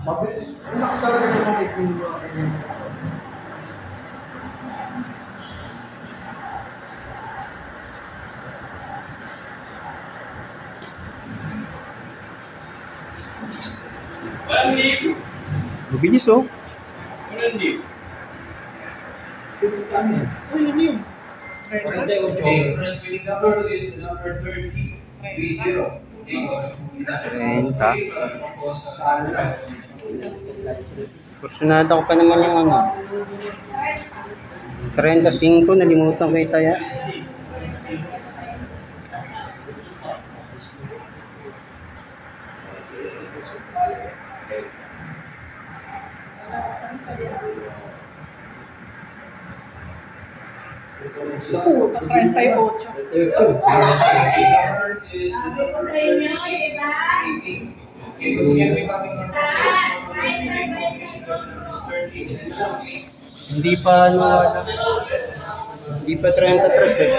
Mabilis. Ang lakas talaga ng mga yung. Mabilis oh. Leave. Uy, ano yun? 48. First winning number is number 30. 30. Trenta. Kursunada ko pa naman yung ano. 35, nalimutan ko yung taya. Puta, 38. is Sabi ko sa inyo, di ba? Okay, number is 30. Hindi pa ano. Hindi pa 33 eh.